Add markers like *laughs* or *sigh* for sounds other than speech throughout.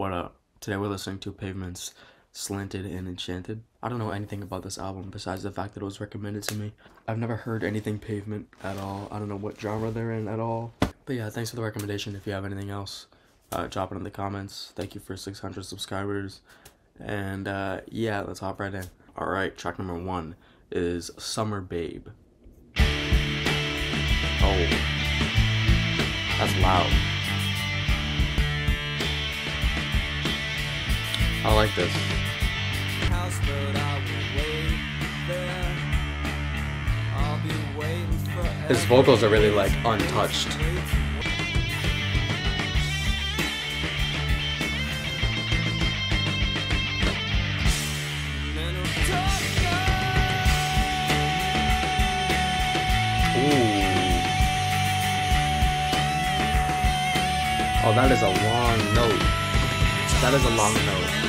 What up? Today we're listening to Pavement's Slanted and Enchanted. I don't know anything about this album besides the fact that it was recommended to me. I've never heard anything Pavement at all. I don't know what genre they're in at all. But yeah, thanks for the recommendation. If you have anything else, uh, drop it in the comments. Thank you for 600 subscribers. And uh, yeah, let's hop right in. Alright, track number one is Summer Babe. Oh, that's loud. I like this. His vocals are really like untouched. Ooh. Oh, that is a long note. That is a long note.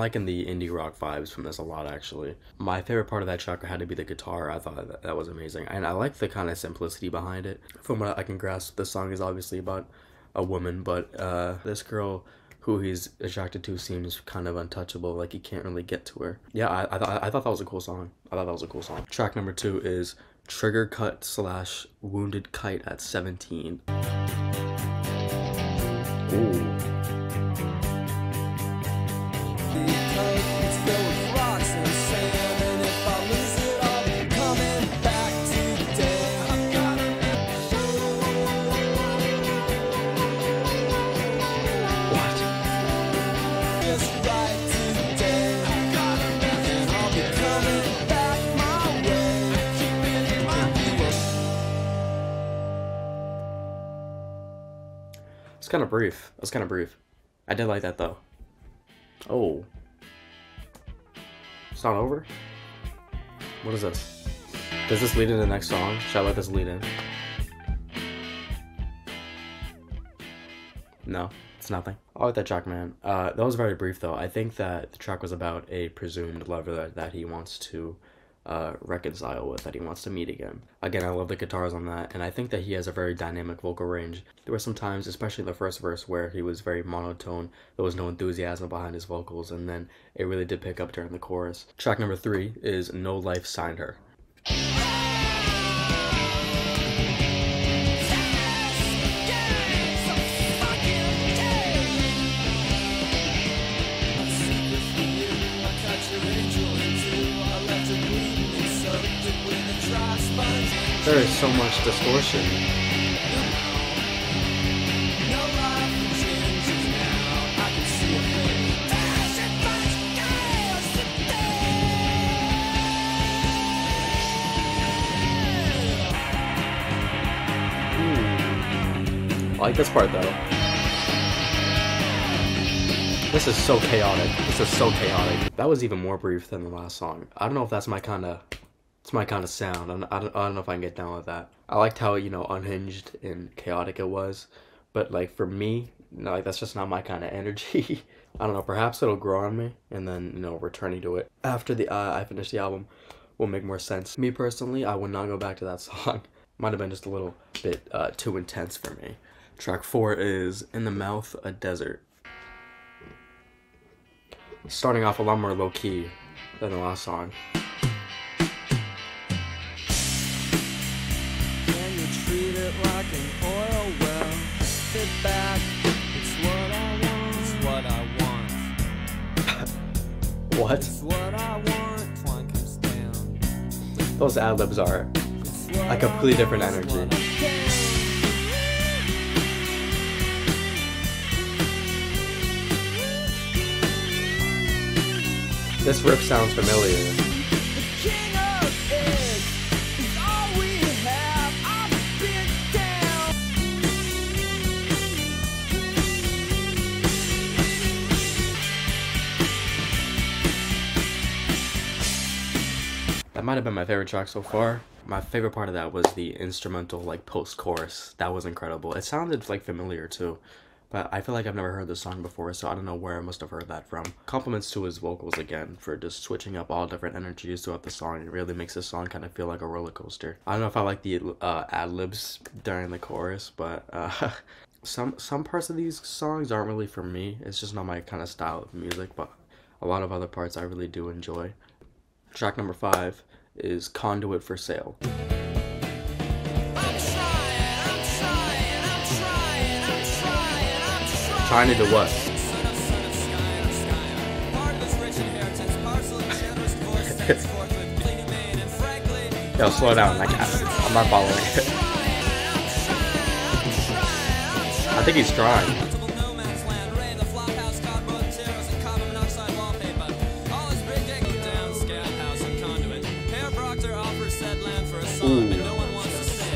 Liking the indie rock vibes from this a lot, actually. My favorite part of that track had to be the guitar. I thought that, that was amazing. And I like the kind of simplicity behind it. From what I can grasp, the song is obviously about a woman, but uh, this girl who he's attracted to seems kind of untouchable. Like he can't really get to her. Yeah, I, I, th- I thought that was a cool song. I thought that was a cool song. Track number two is Trigger Cut slash Wounded Kite at 17. Ooh. Kind of brief. It's kind of brief. I did like that though. Oh. It's not over? What is this? Does this lead into the next song? Should I let this lead in? No, it's nothing. I like that track, man. Uh, that was very brief though. I think that the track was about a presumed lover that, that he wants to uh, reconcile with, that he wants to meet again. Again, I love the guitars on that, and I think that he has a very dynamic vocal range. There were some times, especially the first verse, where he was very monotone. There was no enthusiasm behind his vocals, and then it really did pick up during the chorus. Track number three is No Life Signed Her. There is so much distortion. Hmm. I like this part though. This is so chaotic. This is so chaotic. That was even more brief than the last song. I don't know if that's my kind of it's my kind of sound. I'm, I don't, I don't know if I can get down with that. I liked how you know unhinged and chaotic it was, but like for me, like that's just not my kind of *laughs* energy. I don't know. Perhaps it'll grow on me, and then you know returning to it after the uh, I finish the album will make more sense. Me personally, I would not go back to that *laughs* song. Might have been just a little bit uh, too intense for me. Track four is In the Mouth, a Desert. Starting off a lot more low key than the last song. What? It's what I want. Twine comes down. Those ad libs are a completely different energy. what I can. This riff sounds familiar. That might have been my favorite track so far. My favorite part of that was the instrumental like post chorus. That was incredible. It sounded like familiar too. but I feel like I've never heard this song before, so I don't know where I must have heard that from. Compliments to his vocals again for just switching up all different energies throughout the song. It really makes the song kind of feel like a roller coaster. I don't know if I like the uh, ad libs during the chorus, but uh, *laughs* some some parts of these songs aren't really for me. It's just not my kind of style of music, but a lot of other parts I really do enjoy. Track number five is Conduit for Sale. Trying to what? *laughs* Yo, slow down. I can't. I'm not following. *laughs* I think he's trying.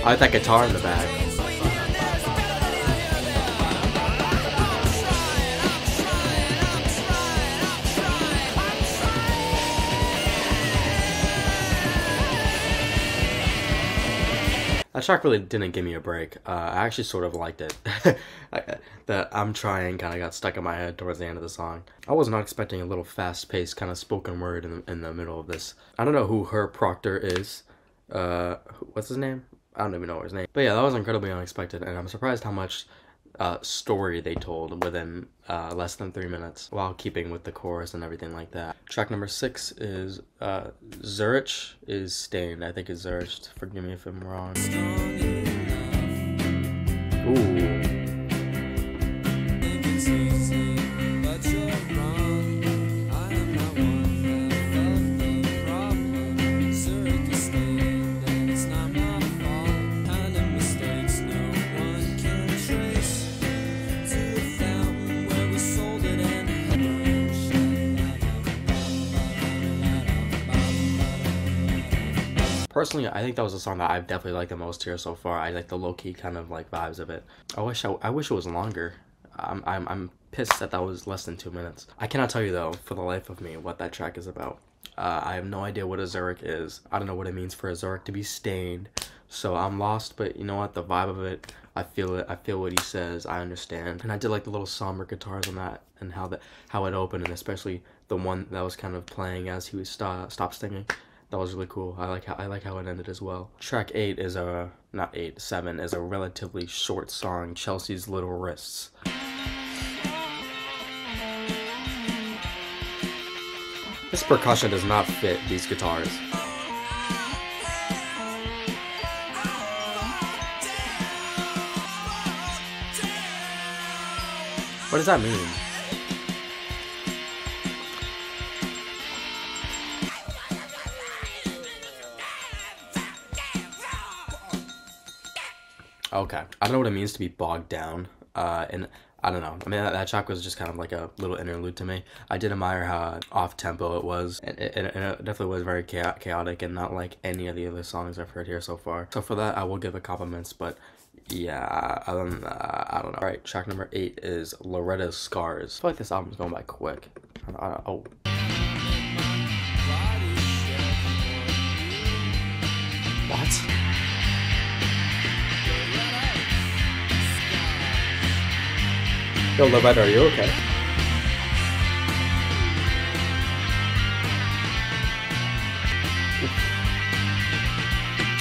I like that guitar in the back. That track really didn't give me a break. Uh, I actually sort of liked it. *laughs* that I'm trying kind of got stuck in my head towards the end of the song. I was not expecting a little fast paced kind of spoken word in, in the middle of this. I don't know who her Proctor is. Uh, what's his name? I don't even know his name. But yeah, that was incredibly unexpected, and I'm surprised how much uh, story they told within uh, less than three minutes while keeping with the chorus and everything like that. Track number six is uh, Zurich is Stained. I think it's Zurich. Forgive me if I'm wrong. Ooh. Personally, I think that was the song that I've definitely liked the most here so far. I like the low key kind of like vibes of it. I wish I, I wish it was longer. I'm, I'm, I'm pissed that that was less than two minutes. I cannot tell you though, for the life of me, what that track is about. Uh, I have no idea what a Zurich is. I don't know what it means for a Zurich to be stained. So I'm lost, but you know what? The vibe of it, I feel it. I feel what he says. I understand. And I did like the little somber guitars on that and how that how it opened, and especially the one that was kind of playing as he was st- stopped singing that was really cool. I like how I like how it ended as well. Track eight is a not eight, seven is a relatively short song, Chesley's Little Wrists. This percussion does not fit these guitars. What does that mean? Okay. I don't know what it means to be bogged down. Uh, and I don't know. I mean, that, that track was just kind of like a little interlude to me. I did admire how off tempo it was, and it, it, it, definitely was very chaotic and not like any of the other songs I've heard here so far. So for that, I will give it compliments, but yeah, I don't, I don't know. All right, track number eight is Loretta's Scars. I feel like this album's going by quick. I, I, oh. What? Yo, Loretta, are you okay?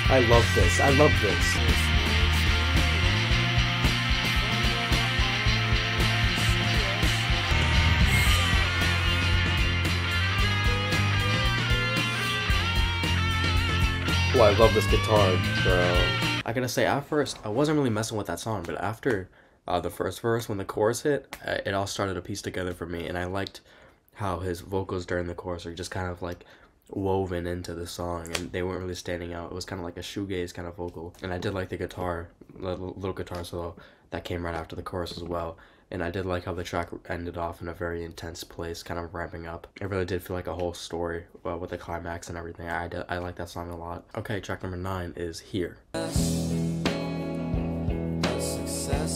I love this. I love this. Oh, I love this guitar, bro. I gotta say, at first, I wasn't really messing with that song, but after uh, the first verse when the chorus hit uh, it all started to piece together for me and i liked how his vocals during the chorus are just kind of like woven into the song and they weren't really standing out. It was kind of like a shoegaze kind of vocal and i did like the guitar little, little guitar solo that came right after the chorus as well and i did like how the track ended off in a very intense place kind of ramping up. It really did feel like a whole story uh, with the climax and everything. I i like that song a lot. Okay track number nine is here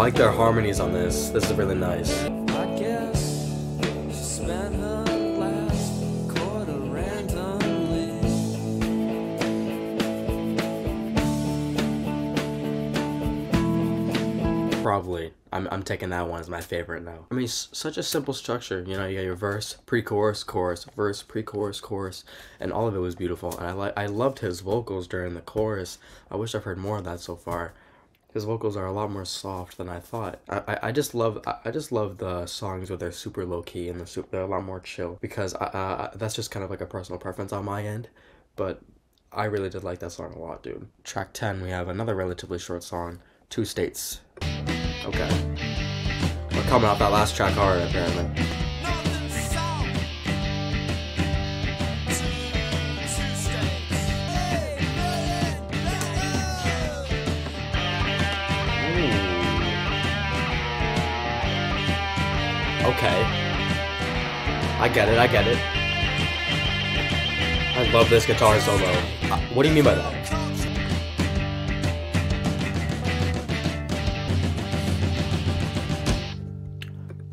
like their harmonies on this. This is really nice. I guess she spent her last quarter randomly. Probably. I'm, I'm taking that one as my favorite now. I mean, such a simple structure. You know, you got your verse, pre-chorus, chorus, verse, pre-chorus, chorus, and all of it was beautiful. And I like I loved his vocals during the chorus. I wish I've heard more of that so far. His vocals are a lot more soft than I thought. I, I, I just love I, I just love the songs where they're super low key and they're super, they're a lot more chill because I, uh, that's just kind of like a personal preference on my end. But I really did like that song a lot, dude. Track ten, we have another relatively short song, Two States. Okay. We're coming off that last track hard, apparently. Okay. I get it, I get it. I love this guitar solo. Uh, What do you mean by that?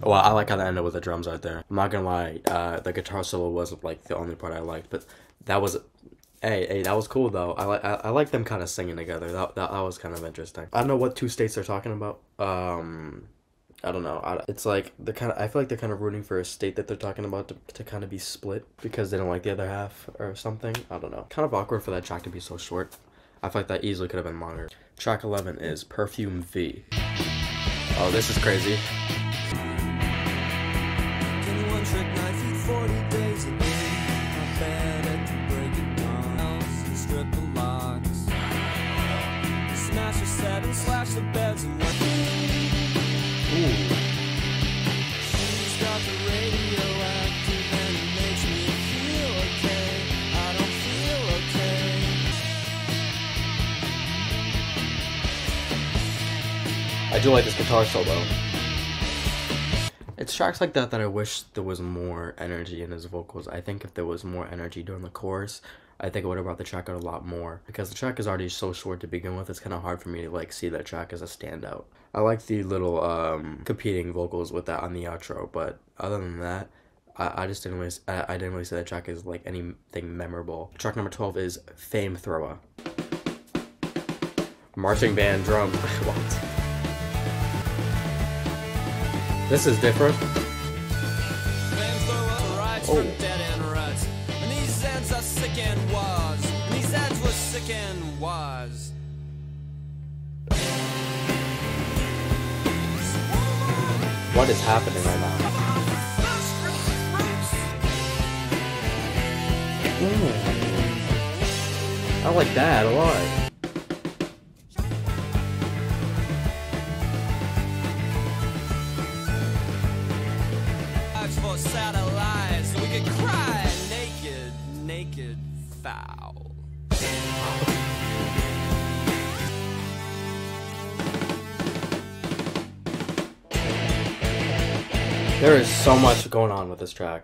Well, I like how that ended with the drums right there. I'm not gonna lie, uh, the guitar solo wasn't like the only part I liked, but that was, hey, hey, that was cool though. I like, I, I like them kind of singing together. That, that that was kind of interesting. I don't know what two states they're talking about. Um, I don't know. It's like the kind of I feel like they're kind of rooting for a state that they're talking about to, to kind of be split because they don't like the other half or something. I don't know. Kind of awkward for that track to be so short. I feel like that easily could have been longer. Track 11 is Perfume V. Oh, this is crazy. I do like this guitar solo. It's tracks like that that I wish there was more energy in his vocals. I think if there was more energy during the chorus, I think it would have brought the track out a lot more. Because the track is already so short to begin with, it's kind of hard for me to like see that track as a standout. I like the little um, competing vocals with that on the outro, but other than that, I, I just didn't really, I, I didn't really say that track is like anything memorable. Track number 12 is Fame Thrower. Marching band drum. *laughs* were is different. was. What is happening right now? I like that a lot. There is so much going on with this track.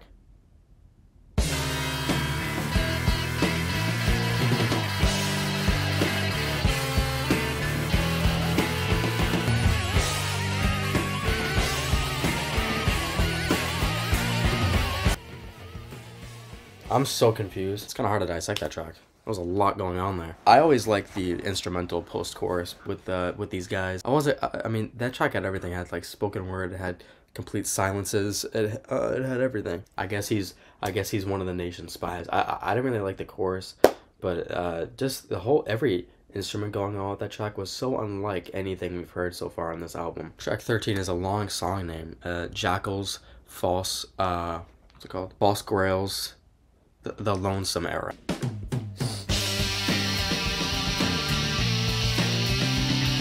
I'm so confused. It's kind of hard to dissect that track. There was a lot going on there. I always like the instrumental post-chorus with uh, with these guys. I wasn't. I, I mean, that track had everything. It had like spoken word. It had complete silences. It uh, it had everything. I guess he's. I guess he's one of the nation's spies. I I, I didn't really like the chorus, but uh, just the whole every instrument going on with that track was so unlike anything we've heard so far on this album. Track 13 is a long song name. Uh, Jackals, False, uh, what's it called? False Grails, the, the Lonesome Era.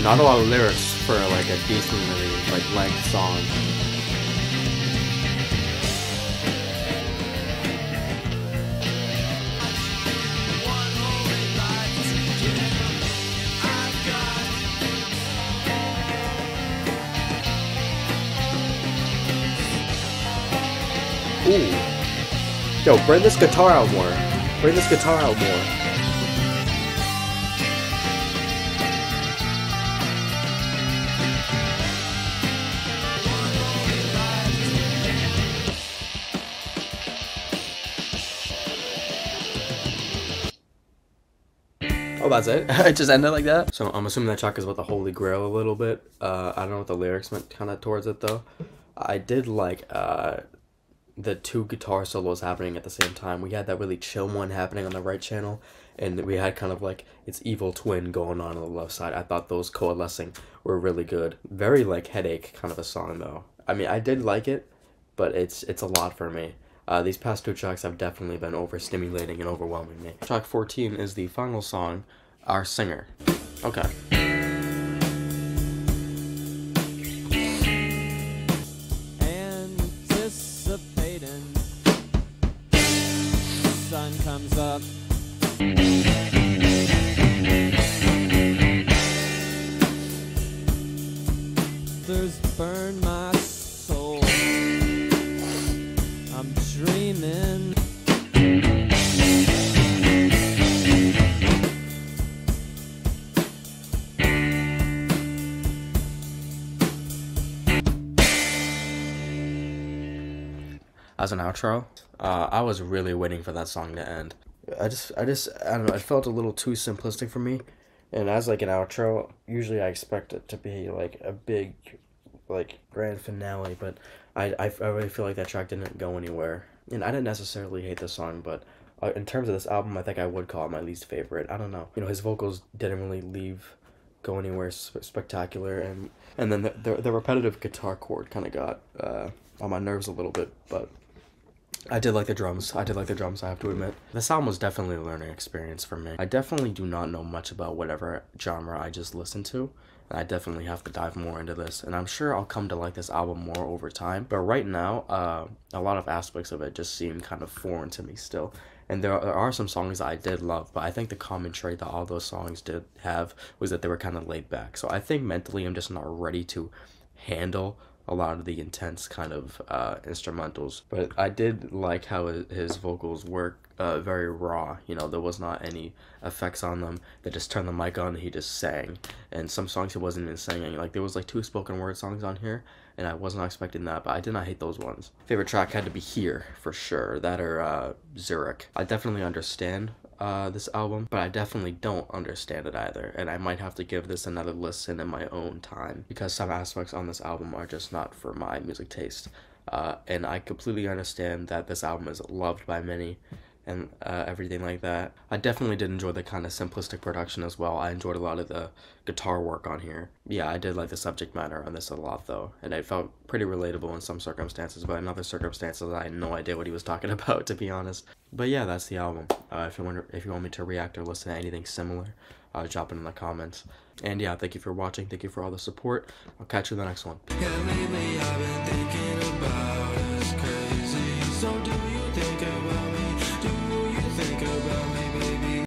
Not a lot of lyrics for like a decently like length song. Yo, bring this guitar out more. Bring this guitar out more. Oh, that's it? *laughs* it just ended like that. So I'm assuming that track is about the Holy Grail a little bit. Uh, I don't know what the lyrics meant kind of towards it though. I did like uh, the two guitar solos happening at the same time. We had that really chill one happening on the right channel, and we had kind of like its evil twin going on on the left side. I thought those coalescing were really good. Very like headache kind of a song though. I mean, I did like it, but it's it's a lot for me. Uh, these past two tracks have definitely been overstimulating and overwhelming me. Track 14 is the final song, Our Singer. Okay. As an outro. Uh, I was really waiting for that song to end. I just, I just, I don't know. It felt a little too simplistic for me, and as like an outro, usually I expect it to be like a big, like grand finale. But I, I, I really feel like that track didn't go anywhere, and I didn't necessarily hate the song, but. Uh, in terms of this album, I think I would call it my least favorite. I don't know. You know, his vocals didn't really leave, go anywhere sp- spectacular, and and then the the, the repetitive guitar chord kind of got uh, on my nerves a little bit. But I did like the drums. I did like the drums, I have to admit. This album was definitely a learning experience for me. I definitely do not know much about whatever genre I just listened to. And I definitely have to dive more into this. And I'm sure I'll come to like this album more over time. But right now, uh, a lot of aspects of it just seem kind of foreign to me still. And there are, some songs I did love, but I think the common trait that all those songs did have was that they were kind of laid back. So I think mentally I'm just not ready to handle a lot of the intense kind of uh, instrumentals. But I did like how his, vocals work uh, very raw. You know, there was not any effects on them. They just turned the mic on and he just sang. And some songs he wasn't even singing. Like there was like two spoken word songs on here, and I was not expecting that. But I did not hate those ones. Favorite track had to be here for sure. That or uh, Zurich. I definitely understand uh, this album, but I definitely don't understand it either, and I might have to give this another listen in my own time because some aspects on this album are just not for my music taste. Uh, and I completely understand that this album is loved by many and uh, everything like that. I definitely did enjoy the kind of simplistic production as well. I enjoyed a lot of the guitar work on here. Yeah, I did like the subject matter on this a lot though, and it felt pretty relatable in some circumstances, but in other circumstances I had no idea what he was talking *laughs* about to be honest. But yeah, that's the album. Uh, if you want, if you want me to react or listen to anything similar, uh, drop it in the comments. And yeah, thank you for watching. Thank you for all the support. I'll catch you in the next one.